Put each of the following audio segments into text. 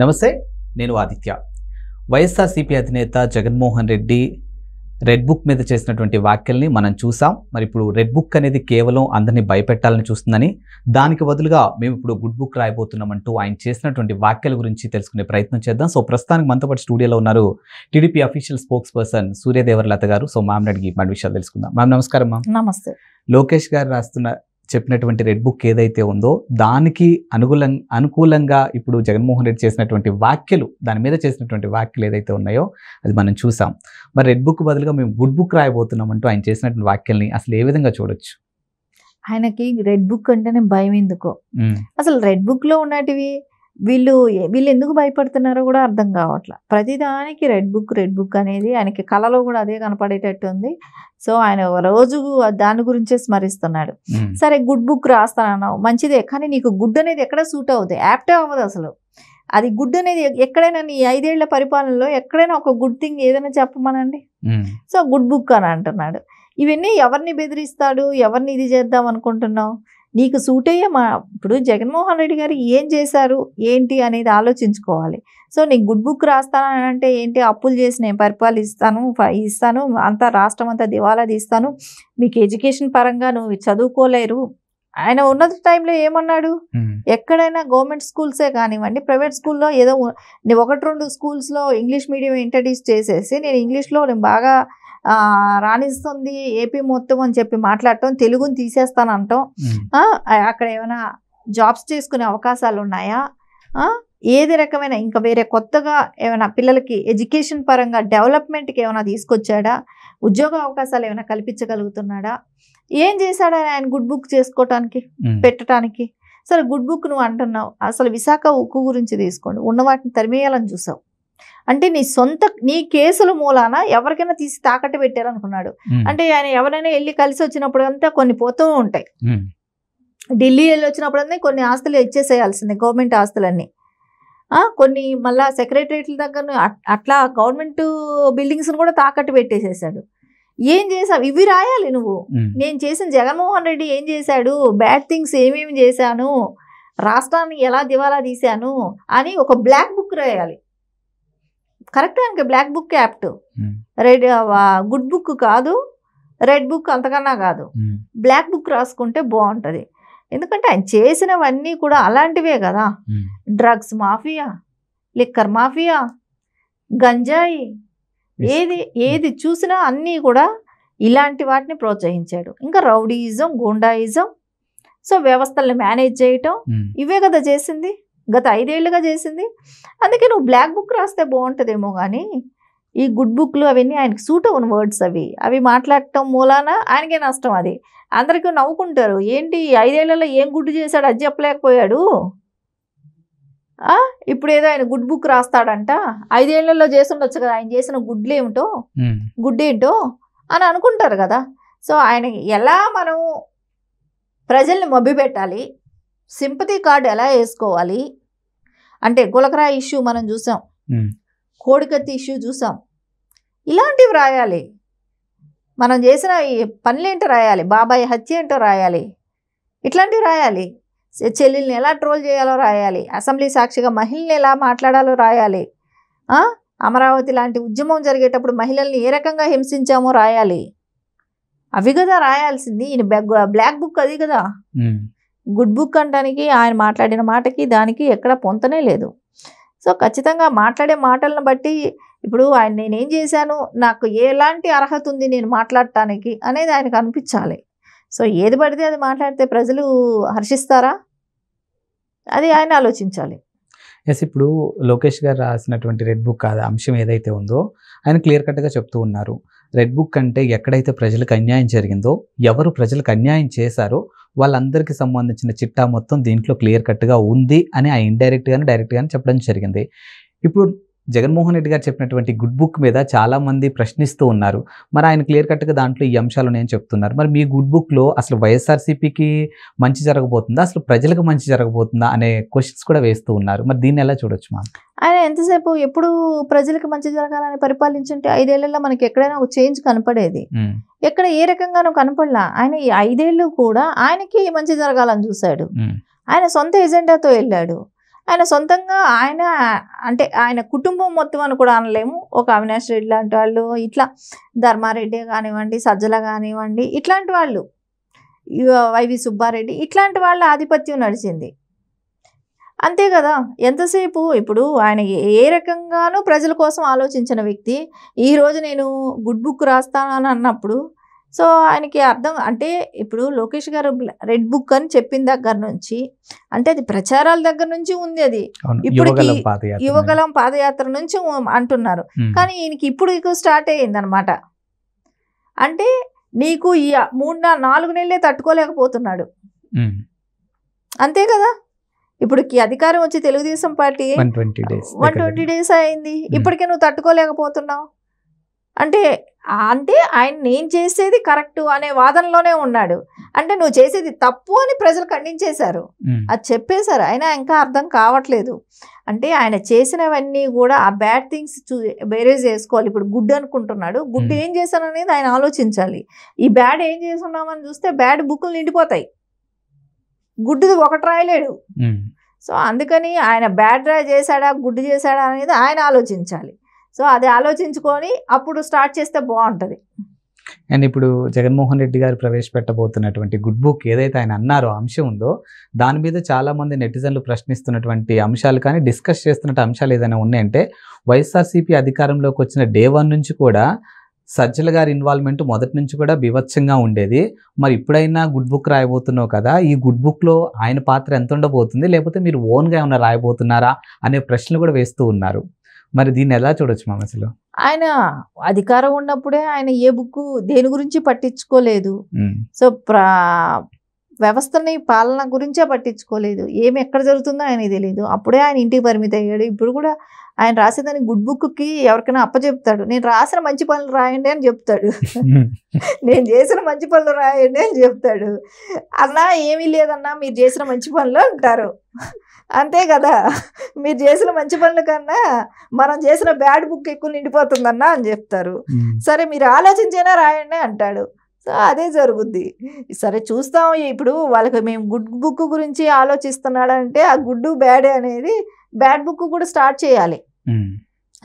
నమస్తే నేను ఆదిత్య. వైఎస్ఆర్సీపీ అధినేత జగన్మోహన్ రెడ్డి రెడ్ బుక్ మీద చేసినటువంటి వ్యాఖ్యల్ని మనం చూసాం. మరి ఇప్పుడు రెడ్ బుక్ అనేది కేవలం అందరినీ భయపెట్టాలని చూస్తుందని దానికి బదులుగా మేము ఇప్పుడు గుడ్ బుక్ రాయబోతున్నామంటూ ఆయన చేసినటువంటి వ్యాఖ్యల గురించి తెలుసుకునే ప్రయత్నం చేద్దాం. సో ప్రస్తుతానికి మనతో పాటు స్టూడియోలో ఉన్నారు టీడీపీ అఫీషియల్ స్పోక్స్ పర్సన్ సూర్యదేవర్లత గారు. సో మ్యామ్ అడిగి మన విషయాలు తెలుసుకుందాం. మ్యామ్ నమస్కారం మ్యామ్. నమస్తే. లోకేష్ గారు రాస్తున్న చెప్పినటువంటి రెడ్ బుక్ ఏదైతే ఉందో దానికి అనుకూలం అనుకూలంగా ఇప్పుడు జగన్మోహన్ రెడ్డి చేసినటువంటి వ్యాఖ్యలు దాని మీద చేసినటువంటి వ్యాఖ్యలు ఏదైతే ఉన్నాయో అది మనం చూసాం. మరి రెడ్ బుక్ బదులుగా మేము గుడ్ బుక్ రాయబోతున్నాం అంటూ ఆయన చేసినటువంటి వ్యాఖ్యల్ని అసలు ఏ విధంగా చూడొచ్చు? ఆయనకి రెడ్ బుక్ అంటేనే భయం ఎందుకో? అసలు రెడ్ బుక్లో ఉన్నటివి వీళ్ళు వీళ్ళు ఎందుకు భయపడుతున్నారో కూడా అర్థం కావట్లా. ప్రతిదానికి రెడ్ బుక్ రెడ్ బుక్ అనేది ఆయనకి కళలో కూడా అదే కనపడేటట్టు ఉంది. సో ఆయన రోజు దాని గురించే స్మరిస్తున్నాడు. సరే గుడ్ బుక్ రాస్తానన్నావు మంచిదే. కానీ నీకు గుడ్ అనేది ఎక్కడ సూట్ అవుతుంది యాప్టే అవ్వదు అసలు. అది గుడ్ అనేది ఎక్కడైనా నీ ఐదేళ్ళ పరిపాలనలో ఎక్కడైనా ఒక గుడ్ థింగ్ ఏదైనా చెప్పమనండి? సో గుడ్ బుక్ అని అంటున్నాడు. ఇవన్నీ ఎవరిని బెదిరిస్తాడు? ఎవరిని ఇది చేద్దాం అనుకుంటున్నావు? నీకు సూట్ అయ్యే మా ఇప్పుడు జగన్మోహన్ రెడ్డి గారు ఏం చేశారు? ఏంటి అనేది ఆలోచించుకోవాలి. సో నీకు గుడ్ బుక్ రాస్తానని అంటే ఏంటి? అప్పులు చేసి నేను పరిపాలిస్తాను ఇస్తాను అంతా రాష్ట్రం అంతా దివాలా తీస్తాను. మీకు ఎడ్యుకేషన్ పరంగా నువ్వు చదువుకోలేరు. ఆయన ఉన్న టైంలో ఏమన్నాడు? ఎక్కడైనా గవర్నమెంట్ స్కూల్సే కానివ్వండి ప్రైవేట్ స్కూల్లో ఏదో ఒకటి రెండు స్కూల్స్లో ఇంగ్లీష్ మీడియం ఇంట్రడ్యూస్ చేసేసి నేను ఇంగ్లీష్లో నేను బాగా రాణిస్తుంది ఏపీ మొత్తం అని చెప్పి మాట్లాడటం తెలుగుని తీసేస్తాను అంటాం ఉమ్, ఆ, అక్కడ ఏమైనా జాబ్స్ చేసుకునే అవకాశాలు ఉన్నాయా? ఆ, ఏది రకమైన ఇంకా వేరే కొత్తగా ఏమైనా పిల్లలకి ఎడ్యుకేషన్ పరంగా డెవలప్మెంట్కి ఏమైనా తీసుకొచ్చాడా? ఉద్యోగ అవకాశాలు ఏమైనా కల్పించగలుగుతున్నాడా? ఏం చేశాడా ఆయన గుడ్ బుక్ చేసుకోవటానికి పెట్టడానికి సరే గుడ్ బుక్ నువ్వు అంటున్నావు. అసలు విశాఖ ఉక్కు గురించి తీసుకోండి. ఉన్న వాటిని తరిమేయాలని చూసావు. అంటే నీ సొంత నీ కేసుల మూలాన ఎవరికైనా తీసి తాకట్టు పెట్టారనుకున్నాడు. అంటే ఆయన ఎవరైనా వెళ్ళి కలిసి వచ్చినప్పుడు అంతా కొన్ని పోతూ ఉంటాయి. ఢిల్లీ వెళ్ళి వచ్చినప్పుడన్నీ కొన్ని ఆస్తులు ఇచ్చేసేయాల్సిందే గవర్నమెంట్ ఆస్తులన్నీ. కొన్ని మళ్ళా సెక్రటరియట్ల దగ్గర అట్- అట్లా గవర్నమెంట్ బిల్డింగ్స్ని కూడా తాకట్టు పెట్టేసేసాడు. ఏం చేసావు? ఇవి రాయాలి నువ్వు. నేను చేసిన జగన్మోహన్ రెడ్డి ఏం చేశాడు? బ్యాడ్ థింగ్స్ ఏమేమి చేశాను? రాష్ట్రాన్ని ఎలా దివాలా తీశాను? అని ఒక బ్లాక్ బుక్ రాయాలి. కరెక్ట్ ఆయనకి black book apt. Red good book కాదు రెడ్ బుక్ అంతకన్నా కాదు. బ్లాక్ బుక్ రాసుకుంటే బాగుంటుంది ఎందుకంటే ఆయన చేసినవన్నీ కూడా అలాంటివే కదా. డ్రగ్స్ మాఫియా లిక్కర్ మాఫియా గంజాయి ఏది ఏది చూసినా అన్నీ కూడా ఇలాంటి వాటిని ప్రోత్సహించాడు. ఇంకా రౌడీయిజం గూండాయిజం సో వ్యవస్థల్ని మేనేజ్ చేయటం ఇవే కదా చేసింది. గత ఐదేళ్ళుగా చేసింది. అందుకే నువ్వు బ్లాక్ బుక్ రాస్తే బాగుంటుందేమో కానీ ఈ గుడ్ బుక్లు అవన్నీ ఆయనకి సూట్ అవ్వని వర్డ్స్ అవి. అవి మాట్లాడటం మూలాన ఆయనకే నష్టం అది. అందరికీ నవ్వుకుంటారు. ఏంటి ఐదేళ్ళలో ఏం గుడ్డు చేశాడు అది చెప్పలేకపోయాడు? ఇప్పుడు ఏదో ఆయన గుడ్ బుక్ రాస్తాడంట. ఐదేళ్ళలో చేసి ఉండొచ్చు కదా ఆయన చేసిన గుడ్లు ఏమిటో? ఉమ్, గుడ్డేంటో అని అనుకుంటారు కదా. సో ఆయన ఎలా మనం ప్రజల్ని మభ్యపెట్టాలి? సింపతి కార్డు ఎలా వేసుకోవాలి? అంటే గులకరా ఇష్యూ మనం చూసాం. కోడికత్తి ఇష్యూ చూసాం. ఇలాంటివి రాయాలి. మనం చేసిన ఈ పనులేంటో రాయాలి. బాబాయ్ హత్య ఏంటో రాయాలి. ఇట్లాంటివి రాయాలి. చెల్లెల్ని ఎలా ట్రోల్ చేయాలో రాయాలి. అసెంబ్లీ సాక్షిగా మహిళల్ని ఎలా మాట్లాడాలో రాయాలి? అమరావతి లాంటి ఉద్యమం జరిగేటప్పుడు మహిళల్ని ఏ రకంగా హింసించామో రాయాలి. అవి కదా రాయాల్సింది. ఈయన బ్లాక్ బుక్ అది కదా. గుడ్ బుక్ అనడానికి ఆయన మాట్లాడిన మాటకి దానికి ఎక్కడ పొంతనే లేదు. సో ఖచ్చితంగా మాట్లాడే మాటలను బట్టి ఇప్పుడు ఆయన నేనేం చేశాను నాకు ఎలాంటి అర్హత ఉంది నేను మాట్లాడటానికి అనేది ఆయనకు అనిపించాలి. సో ఏది పడితే అది మాట్లాడితే ప్రజలు హర్షిస్తారా? అది ఆయన ఆలోచించాలి. ఎస్ ఇప్పుడు లోకేష్ గారు రాసినటువంటి రెడ్ బుక్ ఆ అంశం ఏదైతే ఉందో ఆయన క్లియర్ కట్గా చెప్తూ ఉన్నారు. రెడ్ బుక్ అంటే ఎక్కడైతే ప్రజలకు అన్యాయం జరిగిందో ఎవరు ప్రజలకు అన్యాయం చేశారో వాళ్ళందరికీ సంబంధించిన చిట్టా మొత్తం దీంట్లో క్లియర్ కట్గా ఉంది అని ఆ ఇండైరెక్ట్ డైరెక్ట్గానే డైరెక్ట్ చెప్పడం జరిగింది. ఇప్పుడు జగన్మోహన్ రెడ్డి గారు చెప్పినటువంటి గుడ్ బుక్ మీద చాలా మంది ప్రశ్నిస్తూ ఉన్నారు. మరి ఆయన క్లియర్ కట్గా దాంట్లో ఈ అంశాలు నేను చెప్తున్నారు. మరి మీ గుడ్ బుక్లో అసలు వైఎస్ఆర్సీపీకి మంచి జరగబోతుందా? అసలు ప్రజలకు మంచి జరగబోతుందా? అనే క్వశ్చన్స్ కూడా వేస్తూ ఉన్నారు. మరి దీన్ని ఎలా చూడొచ్చు మా ఆయన ఎంతసేపు ఎప్పుడు ప్రజలకు మంచి జరగాలని పరిపాలించుంటే ఐదేళ్ళలో మనకి ఎక్కడైనా ఒక చేంజ్ కనపడేది. ఎక్కడ ఏ రకంగానూ కనపడలా. ఆయన ఈ ఐదేళ్ళు కూడా ఆయనకి మంచి జరగాలని చూశాడు. ఆయన సొంత ఎజెండాతో వెళ్ళాడు. ఆయన సొంతంగా ఆయన అంటే ఆయన కుటుంబం మొత్తం అని కూడా అనలేము. ఒక అవినాష్ రెడ్డి లాంటి వాళ్ళు ఇట్లా ధర్మారెడ్డి కానివ్వండి సజ్జల కానివ్వండి ఇట్లాంటి వాళ్ళు. వైవి సుబ్బారెడ్డి ఇట్లాంటి వాళ్ళ ఆధిపత్యం నడిచింది. అంతే కదా? ఎంతసేపు? ఇప్పుడు ఆయన ఏ రకంగానూ ప్రజల కోసం ఆలోచించిన వ్యక్తి ఈరోజు నేను గుడ్ బుక్ రాస్తానని అన్నప్పుడు సో ఆయనకి అర్థం అంటే ఇప్పుడు లోకేష్ గారు రెడ్ బుక్ అని చెప్పిన దగ్గర నుంచి అంటే అది ప్రచారాల దగ్గర నుంచి ఉంది అది. ఇప్పటికి యువగలం పాదయాత్ర నుంచి. అంటున్నారు. కానీ ఈయనకి ఇప్పుడు స్టార్ట్ అయ్యింది అనమాట అంటే నీకు ఈ మూడు నాలుగు నెలలే తట్టుకోలేకపోతున్నాడు. అంతే కదా? ఇప్పుడు ఈ అధికారం వచ్చి Telugu Desam party one twenty days అయింది. ఇప్పటికే నువ్వు తట్టుకోలేకపోతున్నావు. అంటే అంటే ఆయన నేను చేసేది కరెక్ట్ అనే వాదనలోనే ఉన్నాడు. అంటే నువ్వు చేసేది తప్పు అని ప్రజలు ఖండించేశారు. అది చెప్పేశారు. అయినా ఇంకా అర్థం కావట్లేదు. అంటే ఆయన చేసినవన్నీ కూడా ఆ బ్యాడ్ థింగ్స్ చూ బేరేజ్ చేసుకోవాలి. ఇప్పుడు గుడ్ అనుకుంటున్నాడు. గుడ్. ఏం చేశాను అనేది ఆయన ఆలోచించాలి. ఈ బ్యాడ్ ఏం చేస్తున్నామని చూస్తే బ్యాడ్ బుక్కులు నిండిపోతాయి. గుడ్డుది ఒకటి రాయలేడు. సో అందుకని ఆయన బ్యాడ్ డ్రా చేశాడా గుడ్ చేశాడా అనేది ఆయన ఆలోచించాలి. సో అది ఆలోచించుకొని అప్పుడు స్టార్ట్ చేస్తే బాగుంటుంది. అండ్ ఇప్పుడు జగన్మోహన్ రెడ్డి గారు ప్రవేశపెట్టబోతున్నటువంటి గుడ్ బుక్ ఏదైతే ఆయన అన్నారో అంశం ఉందో దాని మీద చాలామంది నెటిజన్లు ప్రశ్నిస్తున్నటువంటి అంశాలు కానీ డిస్కస్ చేస్తున్నట్టు అంశాలు ఏదైనా ఉన్నాయంటే వైఎస్ఆర్సీపీ అధికారంలోకి వచ్చిన డే వన్ నుంచి కూడా సజ్జల గారి ఇన్వాల్వ్మెంట్ మొదటి నుంచి కూడా బీభత్సంగా ఉండేది. మరి ఇప్పుడైనా గుడ్ బుక్ రాయబోతున్నావు కదా ఈ గుడ్ బుక్లో ఆయన పాత్ర ఎంత ఉండబోతుంది? లేకపోతే మీరు ఓన్గా ఏమైనా రాయబోతున్నారా? అనే ప్రశ్నలు కూడా వేస్తూ ఉన్నారు. మరి దీన్ని ఎలా చూడొచ్చు మామ అసలు? ఆయన అధికారం ఉన్నప్పుడే ఆయన ఏ బుక్ దేని గురించి పట్టించుకోలేదు. సో ప్ర వ్యవస్థని పాలన గురించే పట్టించుకోలేదు. ఏమి ఎక్కడ జరుగుతుందో ఆయనకి తెలియదు అప్పుడే ఆయన ఇంటికి పరిమితి అయ్యాడు. ఇప్పుడు కూడా ఆయన రాసేదాన్ని గుడ్ బుక్కి ఎవరికైనా అప్పచెప్తాడు. నేను రాసిన మంచి పనులు రాయండి అని చెప్తాడు. నేను చేసిన మంచి పనులు రాయండి అని చెప్తాడు. అన్నా ఏమీ లేదన్నా మీరు చేసిన మంచి పనులు అంటారు. అంతే కదా. మీరు చేసిన మంచి పనుల కన్నా మనం చేసిన బ్యాడ్ బుక్ ఎక్కువ నిండిపోతుందన్నా అని చెప్తారు. సరే మీరు ఆలోచించైనా రాయండి అంటాడు. సో అదే జరుగుద్ది. సరే చూస్తాం. ఇప్పుడు వాళ్ళకి మేము గుడ్ బుక్ గురించి ఆలోచిస్తున్నాడంటే ఆ గుడ్ బ్యాడ్ అనేది బ్యాడ్ బుక్ కూడా స్టార్ట్ చేయాలి.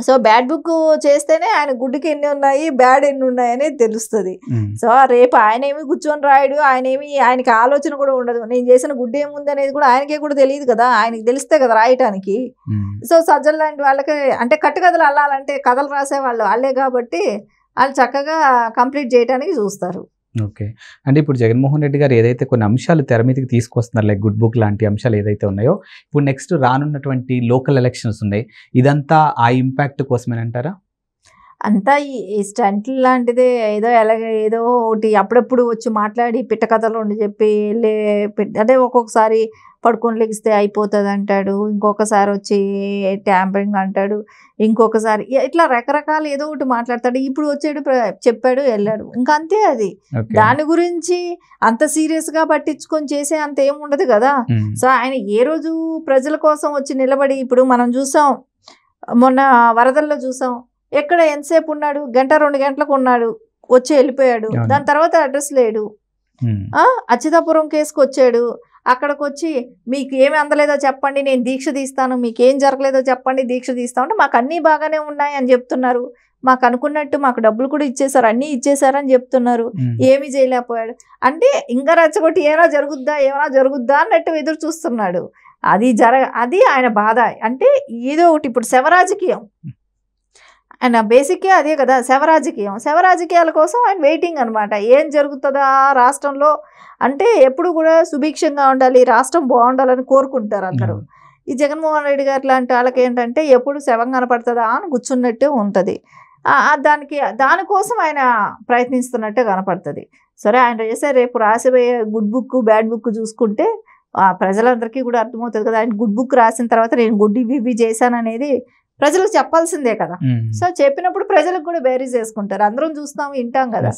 సో బ్యాడ్ బుక్ చేస్తేనే ఆయన గుడ్డుకి ఎన్ని ఉన్నాయి బ్యాడ్ ఎన్ని ఉన్నాయి అనేది తెలుస్తుంది. సో రేపు ఆయన ఏమి కూర్చొని రాయడు ఆయన ఏమి ఆయనకి ఆలోచన కూడా ఉండదు. నేను చేసిన గుడ్డు ఏముంది అనేది కూడా ఆయనకే కూడా తెలియదు కదా. ఆయనకి తెలిస్తే కదా రాయటానికి. సో సజ్జలు లాంటి వాళ్ళకి అంటే కట్టుకథలు అల్లాలంటే కథలు రాసే వాళ్ళు వాళ్ళే కాబట్టి వాళ్ళు చక్కగా కంప్లీట్ చేయడానికి చూస్తారు. ఓకే. అంటే ఇప్పుడు జగన్మోహన్ రెడ్డి గారు ఏదైతే కొన్ని అంశాలు తెర మీదకి తీసుకొస్తున్నారు లైక్ గుడ్ బుక్ లాంటి అంశాలు ఏదైతే ఉన్నాయో ఇప్పుడు నెక్స్ట్ రానున్నటువంటి లోకల్ ఎలక్షన్స్ ఉన్నాయి. ఇదంతా ఆ ఇంపాక్ట్ కోసమేనంటారా? అంతా ఈ- స్టంట్ లాంటిదే. ఏదో ఎలాగ ఏదో ఒకటి అప్పుడప్పుడు వచ్చి మాట్లాడి పిట్ట కథలు ఉండి చెప్పి లే పిట్ట- అదే ఒక్కొక్కసారి పడుకొని లెగిస్తే అయిపోతుంది అంటాడు ఇంకొకసారి వచ్చి ట్యాంపరింగ్ అంటాడు. ఇంకొకసారి ఇట్లా రకరకాల ఏదో ఒకటి మాట్లాడతాడు. ఇప్పుడు వచ్చాడు చెప్పాడు వెళ్ళాడు. ఇంకా అంతే అది. దాని గురించి అంత సీరియస్గా పట్టించుకొని చేసే అంత ఏం ఉండదు కదా. సో ఆయన ఏ రోజు ప్రజల కోసం వచ్చి నిలబడి ఇప్పుడు మనం చూసాం. మొన్న వరదల్లో చూసాం. ఎక్కడ ఎంతసేపు ఉన్నాడు? గంట రెండు గంటలకు ఉన్నాడు. వచ్చి వెళ్ళిపోయాడు. దాని తర్వాత అడ్రస్ లేడు. అచ్యుతాపురం కేసుకు వచ్చాడు. అక్కడికి వచ్చి మీకు ఏమి అందలేదో చెప్పండి నేను దీక్ష తీస్తాను. మీకు ఏం జరగలేదో చెప్పండి దీక్ష తీస్తాం అంటే మాకు అన్నీ బాగానే ఉన్నాయి అని చెప్తున్నారు. మాకు అనుకున్నట్టు మాకు డబ్బులు కూడా ఇచ్చేసారు అన్నీ ఇచ్చేసారని చెప్తున్నారు. ఏమీ చేయలేకపోయాడు. అంటే ఇంకా రెచ్చగొట్టి ఏమైనా జరుగుద్దా ఏమైనా జరుగుద్దా అన్నట్టు ఎదురు చూస్తున్నాడు. అది జర అది ఆయన బాధ. అంటే ఏదో ఒకటి ఇప్పుడు శవరాజకీయం. ఆయన బేసిక్గా అదే కదా శవరాజకీయం. శవరాజకీయాల కోసం ఆయన వెయిటింగ్ అనమాట ఏం జరుగుతుందా రాష్ట్రంలో? అంటే ఎప్పుడు కూడా సుభిక్షంగా ఉండాలి రాష్ట్రం బాగుండాలని కోరుకుంటారు అందరూ. ఈ జగన్మోహన్ రెడ్డి గారు లాంటి వాళ్ళకి ఏంటంటే ఎప్పుడు శవం కనపడుతుందా అని కూర్చున్నట్టే ఉంటుంది. దానికి దానికోసం ఆయన ప్రయత్నిస్తున్నట్టే కనపడుతుంది. సరే ఆయన చేసే రేపు రాసిపోయే గుడ్ బుక్ బ్యాడ్ బుక్ చూసుకుంటే ప్రజలందరికీ కూడా అర్థమవుతుంది కదా ఆయన గుడ్ బుక్ రాసిన తర్వాత నేను గుడ్ ఇవి ఇవి చేశాననేది ప్రజలకు చెప్పాల్సిందే కదా. సో చెప్పినప్పుడు ప్రజలకు కూడా బేరీ చేసుకుంటారు అందరం చూస్తాం వింటాం కదా.